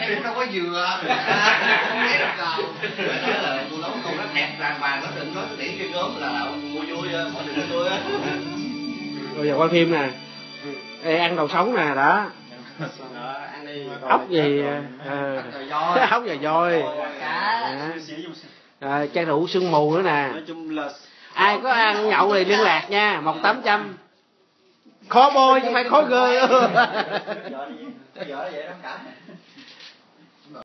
em đâu có dừa không biết được đâu nói là tôi nói câu rất đẹp ràng hoàng nó đừng nói cái điểm ghê gớm là là mua vui mọi người tôi á. Rồi giờ quay phim nè. Ê, ăn đầu sống nè đó ăn đi ốc gì ờ ốc và voi. Rồi chai rượu sương mù nữa nè. Nói chung là ai có ăn nhậu thì liên lạc nha một tám trăm khó bôi chứ phải khó gơ vợ vậy đó cả.